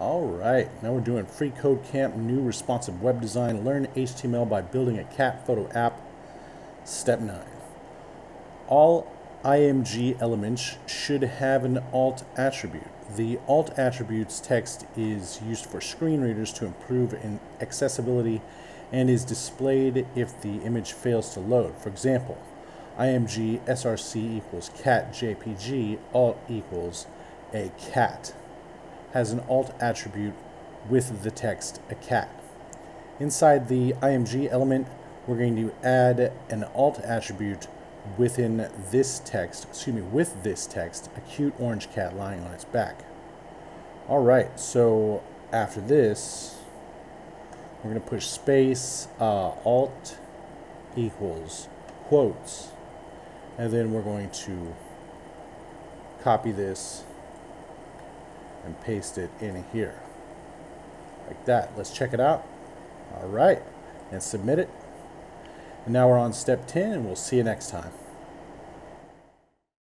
All right, now we're doing freeCodeCamp, new responsive web design, learn HTML by building a cat photo app. Step 9. All IMG elements should have an alt attribute. The alt attribute's text is used for screen readers to improve in accessibility and is displayed if the image fails to load. For example, IMG src equals cat JPG alt equals a cat has an alt attribute with the text a cat. Inside the IMG element, we're going to add an alt attribute within this text, excuse me, with this text, a cute orange cat lying on its back. All right, so after this, we're going to push space, uh, alt equals quotes, and then we're going to copy this and paste it in here like that. Let's check it out. All right, and submit it. And now we're on step 10 and we'll see you next time.